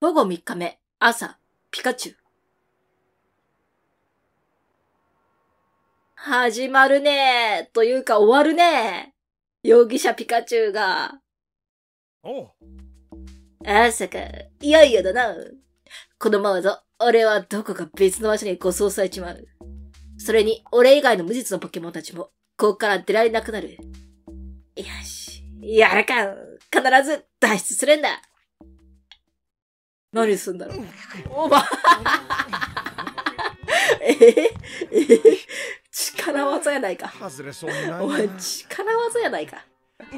午後3日目、朝、ピカチュウ。始まるねというか終わるね容疑者ピカチュウが。おう。朝か、いよいよだな。このままぞ、俺はどこか別の場所に護送されちまう。それに、俺以外の無実のポケモンたちも、ここから出られなくなる。よし、やるか。必ず脱出するんだ。何すんだろう。おば、ええ力技やないか。外れそうにないな。お前、力技やないか。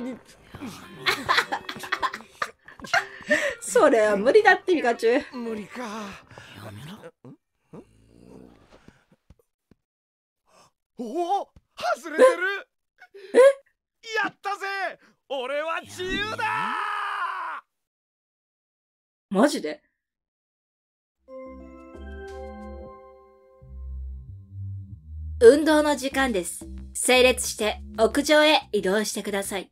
それは無理だって、ピカチュウ。無理か。おお外れてるえ？やったぜ俺は自由だマジで？運動の時間です。整列して屋上へ移動してください。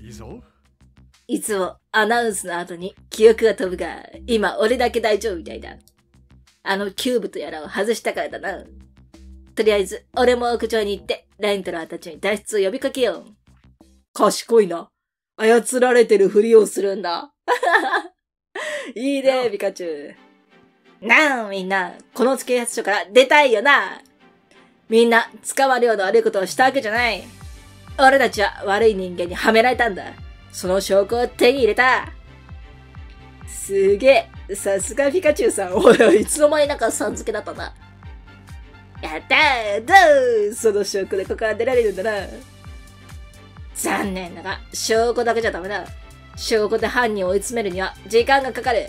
いいぞ。いつもアナウンスの後に記憶が飛ぶが、今俺だけ大丈夫みたいだ。あのキューブとやらを外したからだな。とりあえず、俺も屋上に行って、レントラーたちに脱出を呼びかけよう。賢いな。操られてるふりをするんだ。いいね、ピカチュウ。なあ、みんな、この警察署から出たいよな。みんな、捕まるような悪いことをしたわけじゃない。俺たちは悪い人間にはめられたんだ。その証拠を手に入れた。すげえ。さすがピカチュウさん。おい、いつの間になんかさん付けだったな。やったーどうその証拠でここから出られるんだな。残念だが、証拠だけじゃダメだ。証拠で犯人を追い詰めるには時間がかかる。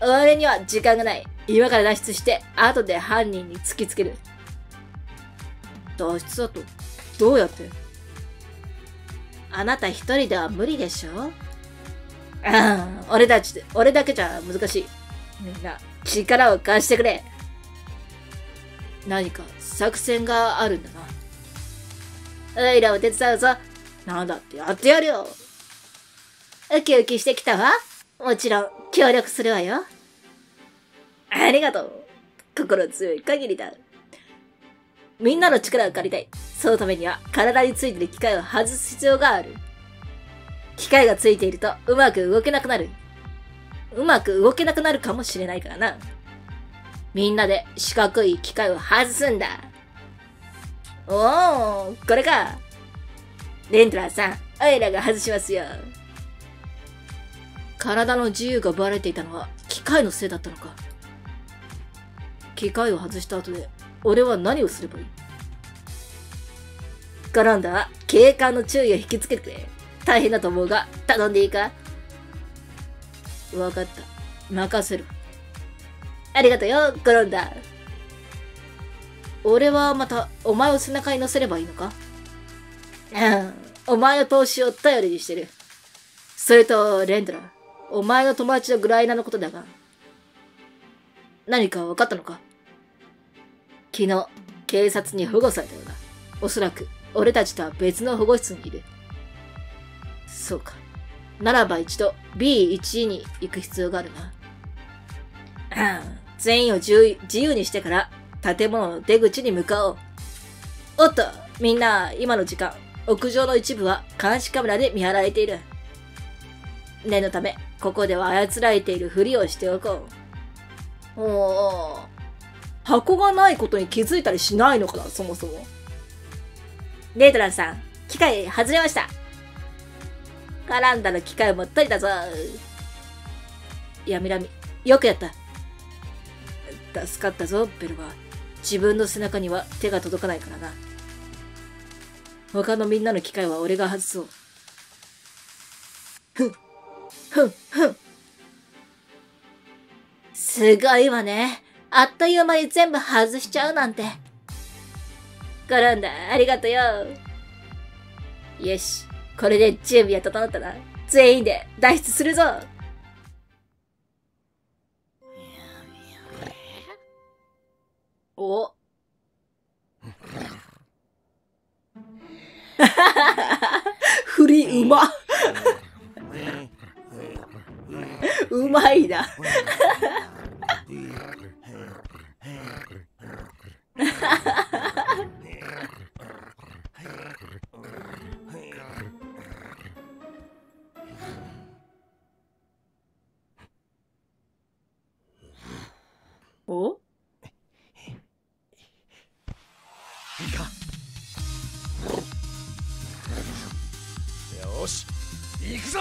俺には時間がない。今から脱出して、後で犯人に突きつける。脱出だと、どうやって？あなた一人では無理でしょ？うん、俺たち、俺だけじゃ難しい。みんな、力を貸してくれ。何か作戦があるんだな。おいらを手伝うぞ。なんだってやってやるよ。ウキウキしてきたわ。もちろん、協力するわよ。ありがとう。心強い限りだ。みんなの力を借りたい。そのためには、体についてる機械を外す必要がある。機械がついていると、うまく動けなくなる。うまく動けなくなるかもしれないからな。みんなで四角い機械を外すんだ。おー、これか。レントラーさん、おいらが外しますよ。体の自由が奪われていたのは機械のせいだったのか。機械を外した後で、俺は何をすればいい？ガランダは警官の注意を引きつけてくれ。大変だと思うが、頼んでいいか？わかった。任せる。ありがとうよ、ゴロンダ。俺はまた、お前を背中に乗せればいいのか？うん。お前の投資を頼りにしてる。それと、レンドラ、お前の友達のグライナーのことだが、何か分かったのか？昨日、警察に保護されたようだ。おそらく、俺たちとは別の保護室にいる。そうか。ならば一度 B1 に行く必要があるな。全員を自由にしてから建物の出口に向かおう。おっと、みんな、今の時間、屋上の一部は監視カメラで見張られている。念のため、ここでは操られているふりをしておこう。おー。箱がないことに気づいたりしないのかな、そもそも。レイトランさん、機械外れました。絡んだの機械を持っといたぞ。やみらみ、よくやった。助かったぞ、ベルは。自分の背中には手が届かないからな。他のみんなの機械は俺が外そう。ふん、ふん、ふん。すごいわね。あっという間に全部外しちゃうなんて。転んだ、ありがとうよ。よし。これで準備は整ったな。全員で脱出するぞお振りうまうまいな。お？よし行くぞ！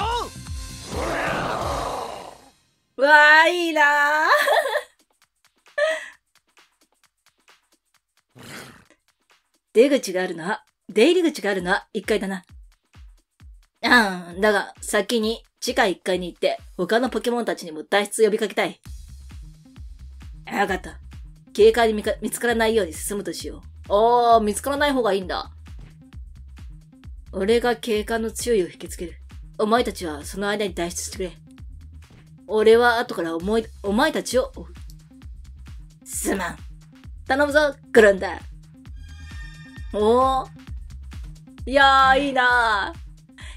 うわあ、いいな出口があるな。出入り口があるな。1階だな。うん、だが、先に地下1階に行って、他のポケモンたちにも脱出呼びかけたい。わかった。警戒に見か見つからないように進むとしよう。おー、見つからない方がいいんだ。俺が警官の注意を引きつける。お前たちはその間に脱出してくれ。俺は後から思い、お前たちを。すまん。頼むぞ、グランダー。おー。いやー、いいなー。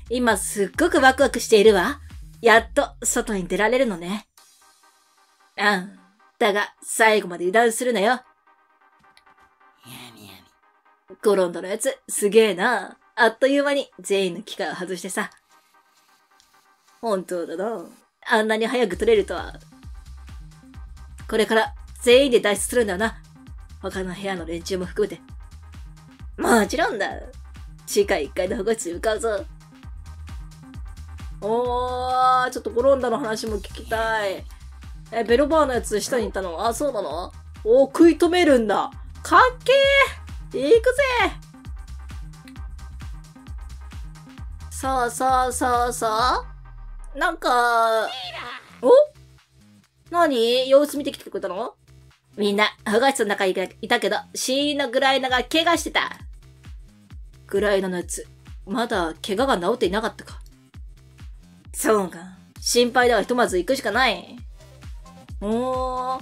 今すっごくワクワクしているわ。やっと外に出られるのね。うん。だが、最後まで油断するなよ。やみやみゴロンドのやつ、すげえな。あっという間に全員の機械を外してさ。本当だな。あんなに早く取れるとは。これから全員で脱出するんだよな。他の部屋の連中も含めて。もちろんだ。地下1階の保護室に向かうぞ。おー、ちょっとゴロンダの話も聞きたい。え、ベロバーのやつ下に行ったの？あ、そうなの？おー、食い止めるんだ。かっけー行くぜそうそうそうそう。なんか、お？何？様子見てきてくれたの？みんな、保護室の中にいたけど、死因のグライナが怪我してた。グライナのやつ、まだ怪我が治っていなかったか。そうか。心配だわ、ひとまず行くしかない。おー。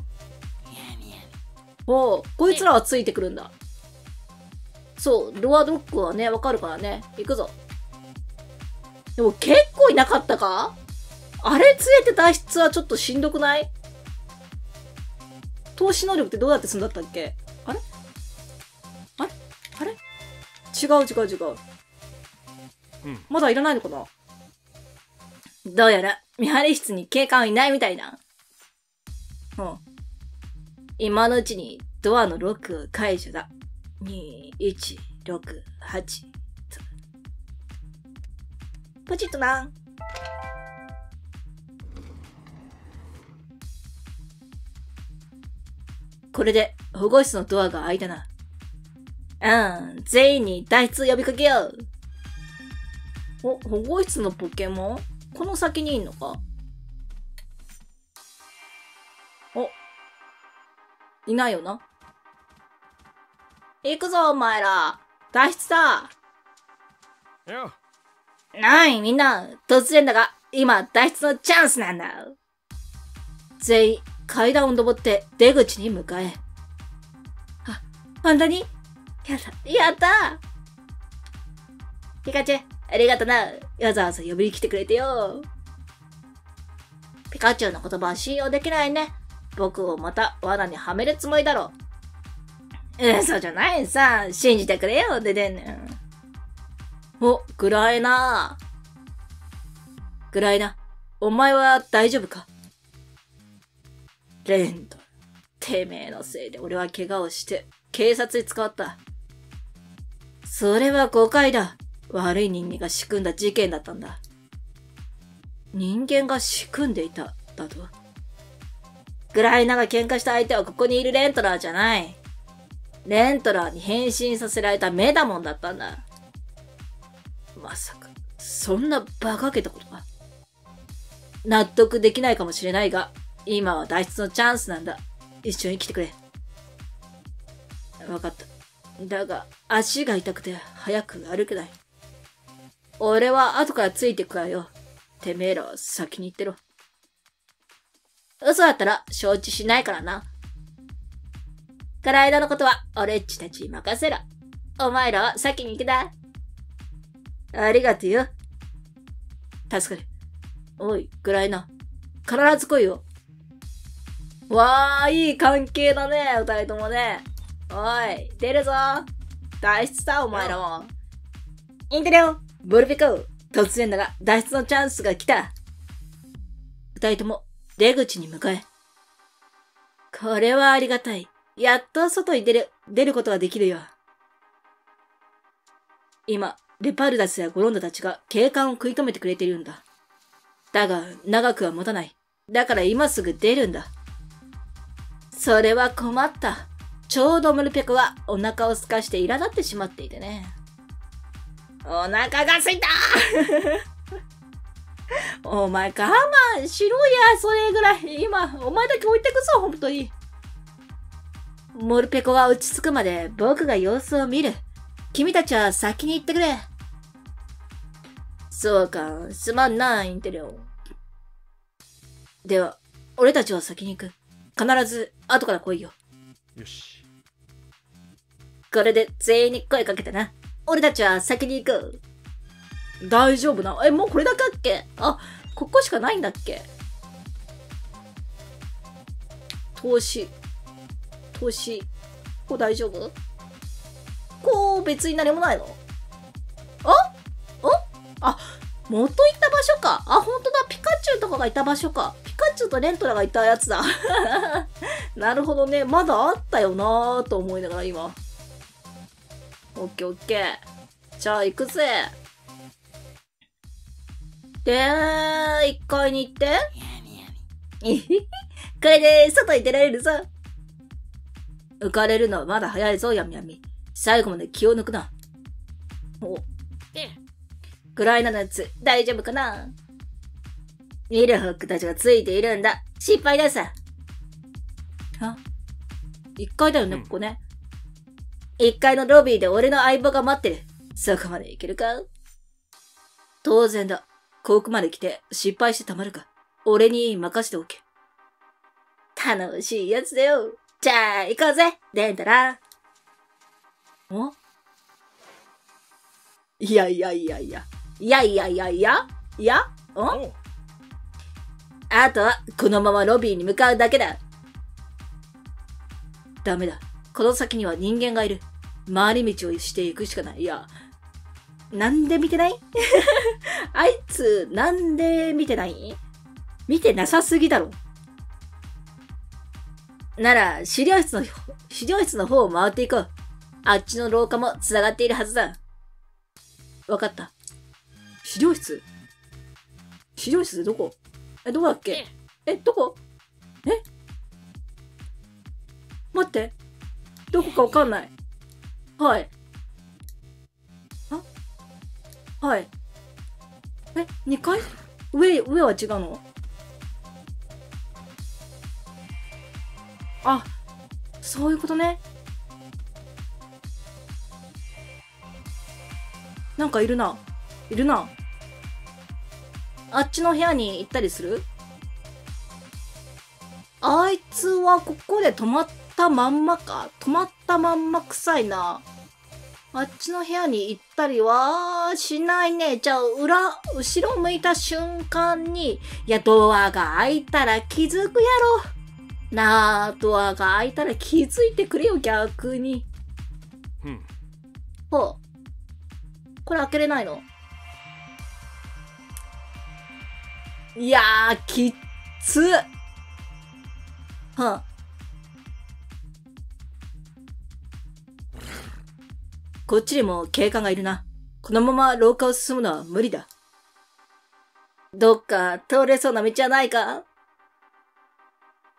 おー、こいつらはついてくるんだ。そう、ドアドッグはね、わかるからね。行くぞ。でも結構いなかったか？あれ?つえて脱出はちょっとしんどくない?投資能力ってどうやってすんだったっけ？違う違う違う。うんまだいらないのかな？どうやら見張り室に警官はいないみたいな。うん。今のうちにドアのロックを解除だ。2、1、6、8。ポチッとな。これで保護室のドアが開いたな。うん、全員に脱出呼びかけよう。お、保護室のポケモン？この先にいんのか？お。いないよな。行くぞ、お前ら。脱出だ。よない、みんな。突然だが、今、脱出のチャンスなんだ。全員、階段を登って出口に向かえ。あ、本当に？やった、やったピカチュウ、ありがとな。わざわざ呼びに来てくれてよ。ピカチュウの言葉は信用できないね。僕をまた罠にはめるつもりだろう。嘘じゃないさ。信じてくれよ、ででんねん。お、グライナー。グライナー、お前は大丈夫か？レンド、てめえのせいで俺は怪我をして警察に捕まった。それは誤解だ。悪い人間が仕組んだ事件だったんだ。人間が仕組んでいた、だと？グライナが喧嘩した相手はここにいるレントラーじゃない。レントラーに変身させられたメダモンだったんだ。まさか、そんな馬鹿げたことが？納得できないかもしれないが、今は脱出のチャンスなんだ。一緒に来てくれ。わかった。だが、足が痛くて早く歩けない。俺は後からついてくからよ。てめえらは先に行ってろ。嘘だったら承知しないからな。カライダのことは俺っちたちに任せろ。お前らは先に行けだ。ありがとうよ。助かる。おい、グライナ。必ず来いよ。わー、いい関係だね、二人ともね。おい、出るぞ。脱出だ、お前らも。インテレオ、ボルピコ。突然だが、脱出のチャンスが来た。二人とも、出口に向かえ。これはありがたい。やっと外に出る、出ることができるよ。今、レパルダスやゴロンダたちが警官を食い止めてくれているんだ。だが、長くは持たない。だから今すぐ出るんだ。それは困った。ちょうどムルペコはお腹を空かして苛立ってしまっていてね。お腹が空いた お前我慢しろや、それぐらい。今、お前だけ置いてくぞ、本当に。モルペコが落ち着くまで僕が様子を見る。君たちは先に行ってくれ。そうか、すまんな、インテリオ。では、俺たちは先に行く。必ず、後から来いよ。よし。これで全員に声かけてな。俺たちは先に行く。大丈夫な？え、もうこれだけっけ？あ、ここしかないんだっけ？投資。投資。ここ大丈夫？こう別に何もないの？あ？おあ、元行った場所か。あ、ほんとだ。ピカチュウとかがいた場所か。ピカチュウとレントラがいたやつだ。なるほどね。まだあったよなぁと思いながら今。オッケーオッケー。じゃあ行くぜ。で、1階に行って。これで外に出られるぞ。浮かれるのはまだ早いぞ、やみやみ。最後まで気を抜くな。お。グライナのやつ、大丈夫かな？ミルホックたちがついているんだ。失敗ださ。あ一階だよね、ここね。一階のロビーで俺の相棒が待ってる。そこまで行けるか？当然だ。ここまで来て失敗してたまるか。俺に任せておけ。楽しいやつだよ。じゃあ、行こうぜ、デンタラ。お？いやいやいやいや。いやいやいやいや？いや？んおあとは、このままロビーに向かうだけだ。ダメだ。この先には人間がいる。回り道をしていくしかない。いや、なんで見てない？あいつ、なんで見てない？見てなさすぎだろ。なら、資料室の、資料室の方を回っていこう。あっちの廊下も繋がっているはずだ。わかった。資料室？資料室どこ？え、どこだっけ？え、どこ？え？待って。どこかわかんない。はい。あはい。え、2階？上、上は違うの？あ、そういうことね。なんかいるな。いるな。あっちの部屋に行ったりする？あいつはここで止まったまんまか止まったまんま臭いな。あっちの部屋に行ったりはしないね。じゃあ、裏、後ろ向いた瞬間に、いや、ドアが開いたら気づくやろ。なあ、ドアが開いたら気づいてくれよ、逆に。うん。ほう。これ開けれないの？いやー、きっつはあ、こっちにも警官がいるな。このまま廊下を進むのは無理だ。どっか通れそうな道はないか？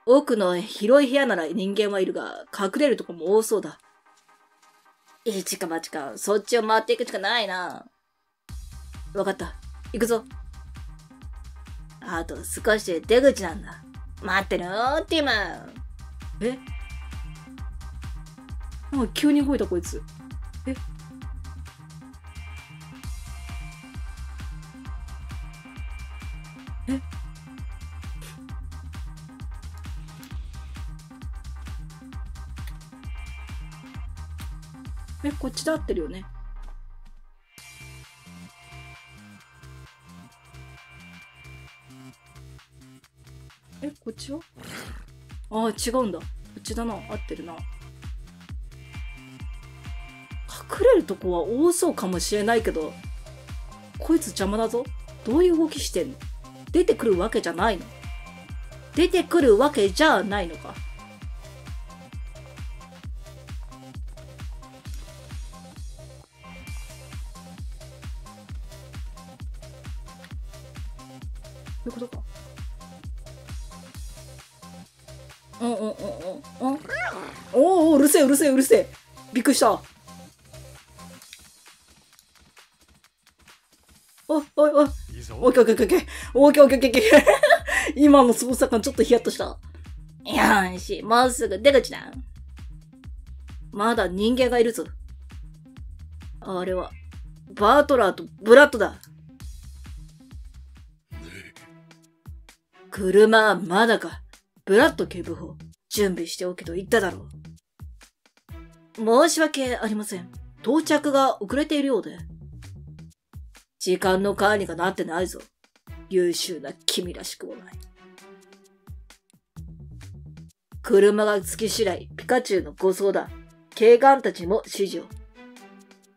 奥の広い部屋なら人間はいるが、隠れるとこも多そうだ。一か八か、そっちを回っていくしかないな。わかった。行くぞ。あと少しで出口なんだ。待ってろー、ティム。え？なんか急に動いたこいつ。え？え？え、こっちで合ってるよね。ちは？ああ、違うんだ。こっちだな。合ってるな。隠れるとこは多そうかもしれないけど、こいつ邪魔だぞ。どういう動きしてんの？出てくるわけじゃないの出てくるわけじゃないのか。うるせえうるせえ。びっくりした。お、おいおい。オッケーオッケーオッケーオッケー。オッケーオッケーオッケーオッケー。今の操作感ちょっとヒヤッとした。よーし、もうすぐ出口だ。まだ人間がいるぞ。あれは、バートラーとブラッドだ。車はまだか。ブラッド警部補、準備しておけと言っただろう。申し訳ありません。到着が遅れているようで。時間の管理がなってないぞ。優秀な君らしくもない。車が着き次第、ピカチュウの護送だ。警官たちも指示を。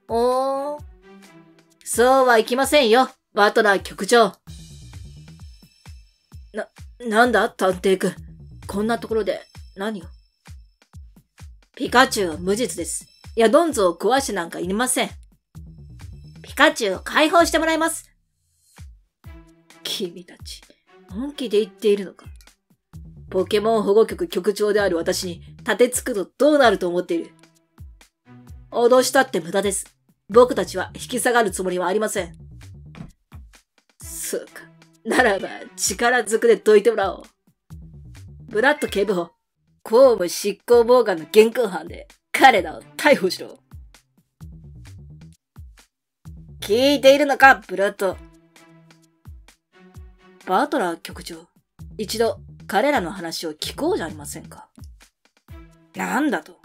おー。そうはいきませんよ、バトラー局長。な、なんだ？探偵く。こんなところで何を？ピカチュウは無実です。ヤドンズを壊してなんかいりません。ピカチュウを解放してもらいます。君たち、本気で言っているのかポケモン保護局局長である私に立てつくとどうなると思っている脅したって無駄です。僕たちは引き下がるつもりはありません。そうか。ならば、力ずくでどいてもらおう。ブラッド警部補、公務執行妨害の現行犯で彼らを逮捕しろ。聞いているのか、ブラッド。バートラー局長、一度彼らの話を聞こうじゃありませんか。なんだと。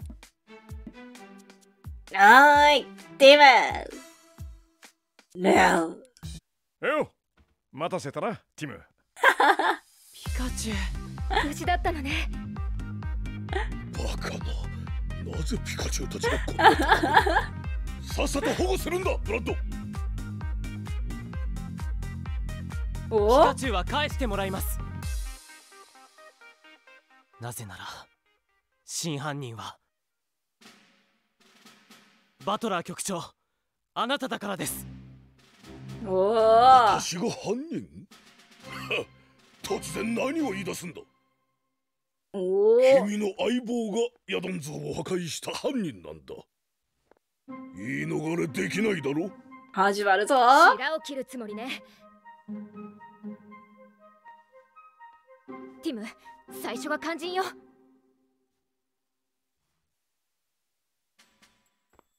はーい、では、now よ待たせたなティム ピカチュ無事だったのねバカななぜピカチュウたちがこんなところにさっさと保護するんだブラッド。ウピおカチュウは返してもらいます。なぜなら真犯人はバトラー局長あなただからです。おー私が犯人？突然何を言い出すんだ？君の相棒がヤドン像を破壊した犯人なんだ言い逃れできないだろ始まるぞ白を切るつもりねティム最初が肝心よ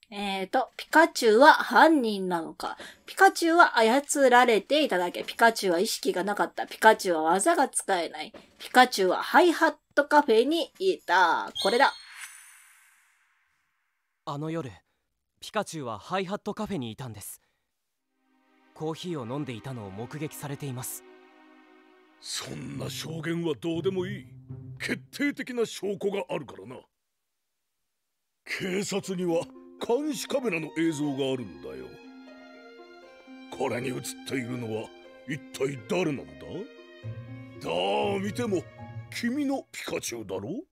えーと、ピカチュウは犯人なのか。ピカチュウは操られていただけ。ピカチュウは意識がなかった。ピカチュウは技が使えない。ピカチュウはハイハットカフェにいた。これだ。あの夜ピカチュウはハイハットカフェにいたんです。コーヒーを飲んでいたのを目撃されています。そんな証言はどうでもいい。決定的な証拠があるからな。警察には監視カメラの映像があるんだよ。これに映っているのは一体誰なんだ？どう見ても君のピカチュウだろ？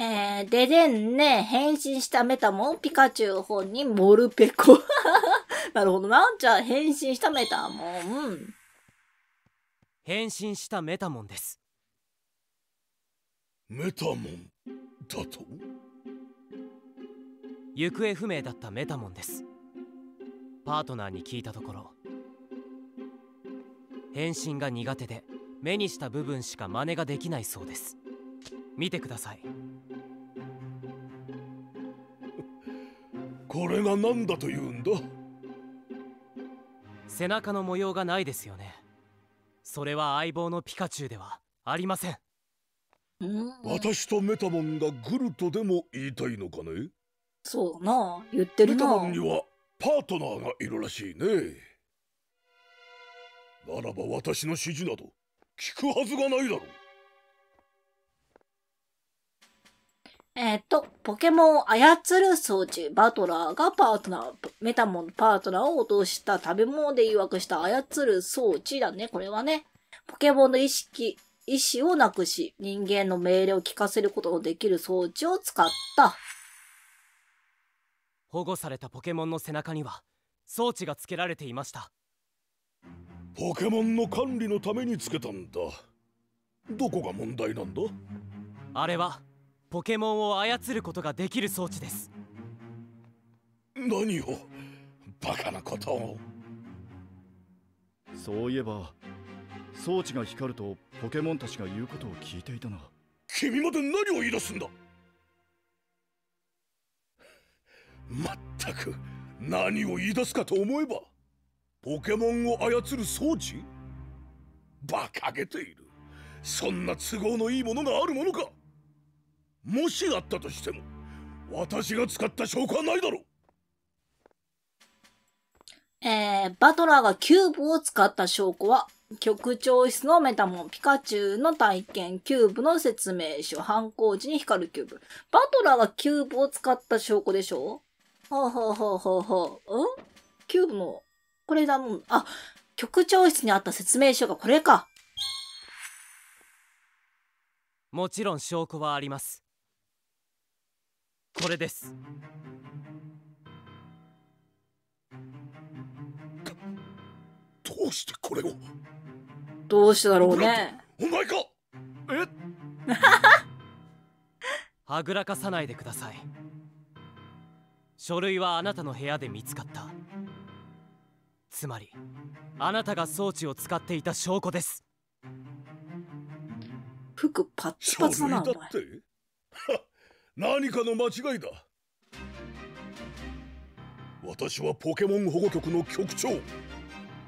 えー、ででんね、変身したメタモン、ピカチュウ本人、モルペコ。なるほどな。じゃあ、変身したメタモン。変身したメタモンですメタモンだと？行方不明だったメタモンですパートナーに聞いたところ変身が苦手で目にした部分しか真似ができないそうです。見てください。これが何だというんだ？背中の模様がないですよね。それは相棒のピカチュウではありません。うん、私とメタモンがグルとでも言いたいのかね？そうだな。言ってるな。メタモンにはパートナーがいるらしいね。ならば私の指示など効くはずがないだろうえっ、と、ポケモンを操る装置、バトラーがパートナー、メタモンのパートナーを落とした食べ物で誘惑した操る装置だね、これはね。ポケモンの意識、意志をなくし、人間の命令を聞かせることのできる装置を使った。保護されたポケモンの背中には装置が付けられていましたポケモンの管理のためにつけたんだ。どこが問題なんだ？あれはポケモンを操ることができる装置です。何を？バカなことを。そういえば装置が光るとポケモンたちが言うことを聞いていたな。君まで何を言い出すんだ？まったく何を言い出すかと思えばポケモンを操る装置？馬鹿げている。そんな都合のいいものがあるものか。もしあったとしても私が使った証拠はないだろう。えー、バトラーがキューブを使った証拠は、局長室のメタモン、ピカチュウの体験、キューブの説明書、犯行時に光るキューブ。バトラーがキューブを使った証拠でしょ？ほうほうほうほうほう。ん？キューブの、これだもん。あ、局長室にあった説明書がこれか。もちろん証拠はあります。これです。どうしてこれを？どうしてだろうね。お前か はぐらかさないでください。書類はあなたの部屋で見つかったつまりあなたが装置を使っていた証拠です。服パッパツだな、だって？は 何かの間違いだ。私はポケモン保護局の局長。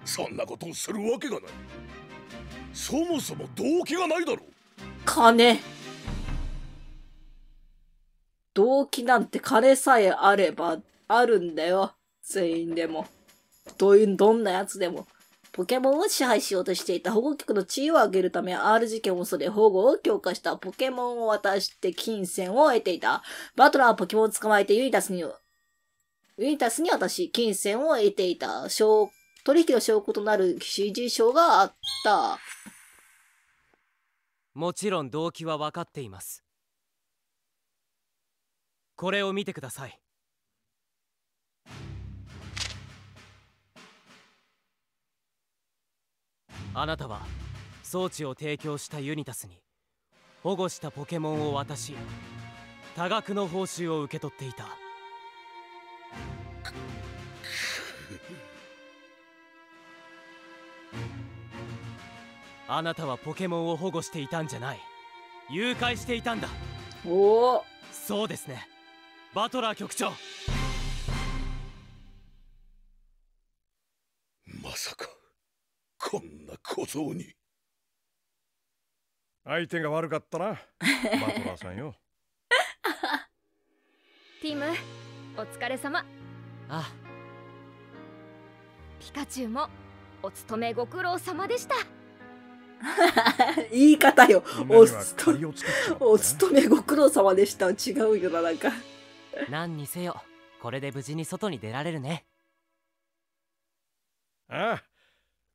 そんなことをするわけがない。そもそも動機がないだろう。金。動機なんて金さえあればあるんだよ。全員でも。どういう、どんなやつでも。ポケモンを支配しようとしていた保護局の地位を上げるため R 事件を恐れ保護を強化したポケモンを渡して金銭を得ていた。バトラーはポケモンを捕まえてユニタスに、ユニタスに渡し金銭を得ていた。証取引の証拠となる指示書があった。もちろん動機は分かっていますこれを見てくださいあなたは装置を提供したユニタスに保護したポケモンを渡し多額の報酬を受け取っていた。あなたはポケモンを保護していたんじゃない。誘拐していたんだ。おお。そうですね。バトラー局長んな小僧に。相手が悪かったな。バトラーさんよ。ティムお疲れ様。あ。ピカチュウもお勤めご苦労様でした。言い方よ。おつと借りを作っちまったなお勤めご苦労様でした。違うよな、なんか。何にせよこれで無事に外に出られるね。ああ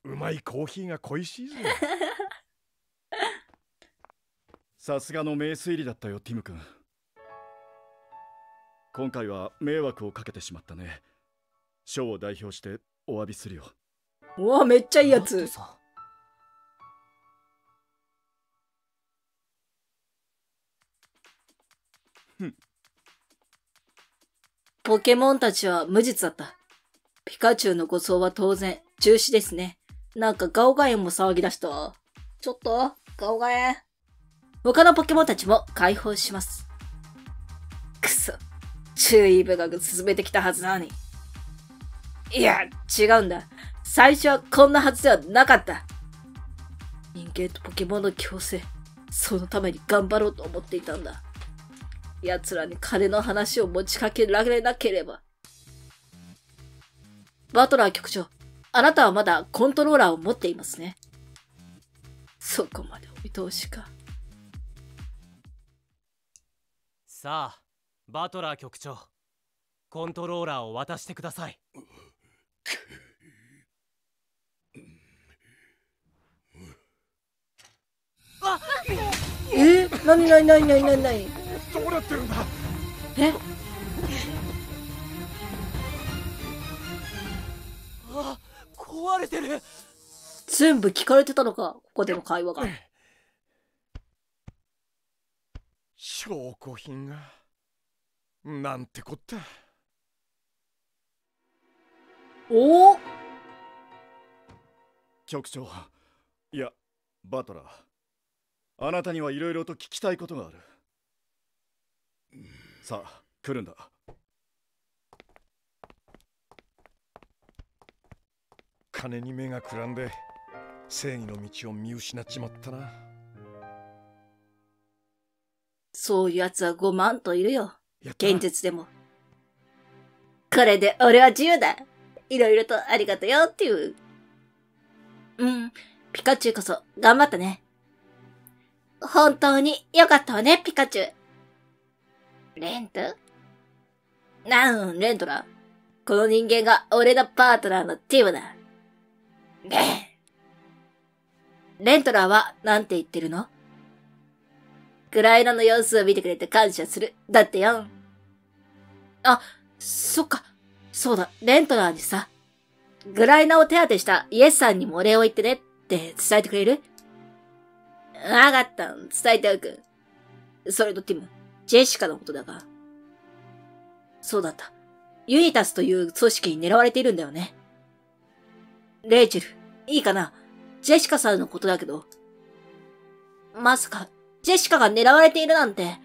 うまいコーヒーが恋しいぜ。さすがの名推理だったよティム君。今回は迷惑をかけてしまったね。ショーを代表してお詫びするよ。うわ、めっちゃいいやつ。ポケモンたちは無実だった。ピカチュウの護送は当然、中止ですね。なんかガオガエンも騒ぎ出した？ちょっと、ガオガエ？ン。他のポケモンたちも解放します。くそ。注意深く進めてきたはずなのに。いや、違うんだ。最初はこんなはずではなかった。人間とポケモンの共生。そのために頑張ろうと思っていたんだ。奴らに金の話を持ちかけられなければ。バトラー局長、あなたはまだコントローラーを持っていますね。そこまでお見通しか。さあバトラー局長。コントローラーを渡してください。え？ー、なになになになになになにどうなってるんだ？え？あ壊れてる。全部聞かれてたのか？ここでの会話が。証拠品がなんてこった。おお？局長いやバトラー。あなたにはいろいろと聞きたいことがある。さあ来るんだ金に目がくらんで正義の道を見失っちまったなそういう奴は5万といるよ。現実でも。これで俺は自由だ。いろいろとありがとよっていう。うん。ピカチュウこそ頑張ったね。本当に良かったわね、ピカチュウ。レント？なん、レントラ？この人間が俺のパートナーのティムだ。レン。レントラーはなんて言ってるの？グライナの様子を見てくれて感謝する。だってよ。あ、そっか。そうだ、レントラーにさ、グライナを手当てしたイエスさんにもお礼を言ってねって伝えてくれる？わかった。伝えておく。それとティム、ジェシカのことだが。そうだった。ユニタスという組織に狙われているんだよね。レイチェル、いいかな？ジェシカさんのことだけど。まさか、ジェシカが狙われているなんて。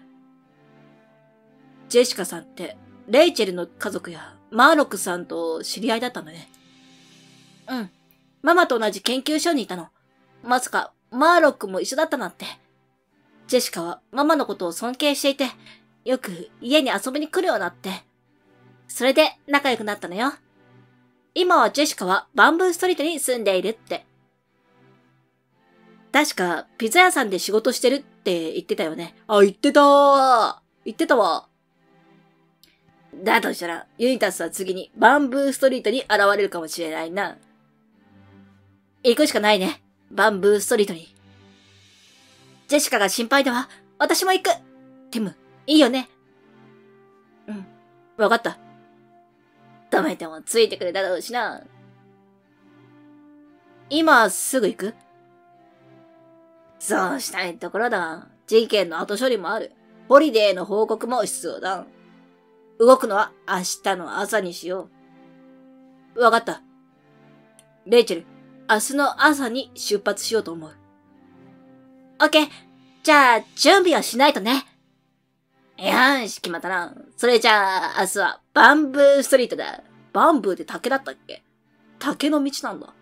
ジェシカさんって、レイチェルの家族やマーロックさんと知り合いだったんだね。うん。ママと同じ研究所にいたの。まさか、マーロックも一緒だったなんて。ジェシカはママのことを尊敬していて、よく家に遊びに来るようになって。それで仲良くなったのよ。今はジェシカはバンブーストリートに住んでいるって。確か、ピザ屋さんで仕事してるって言ってたよね。あ、言ってたー言ってたわ。だとしたら、ユニタスは次にバンブーストリートに現れるかもしれないな。行くしかないね。バンブーストリートに。ジェシカが心配だわ。私も行く。ティム、いいよね。うん。わかった。止めてもついてくれただろうしな。今すぐ行く？そうしたいところだ。事件の後処理もある。ホリデーの報告も必要だ。動くのは明日の朝にしよう。わかった。レイチェル、明日の朝に出発しようと思う。オッケー。じゃあ、準備をしないとね。よーし、決まったな。それじゃあ、明日はバンブーストリートだ。バンブーって竹だったっけ？竹の道なんだ。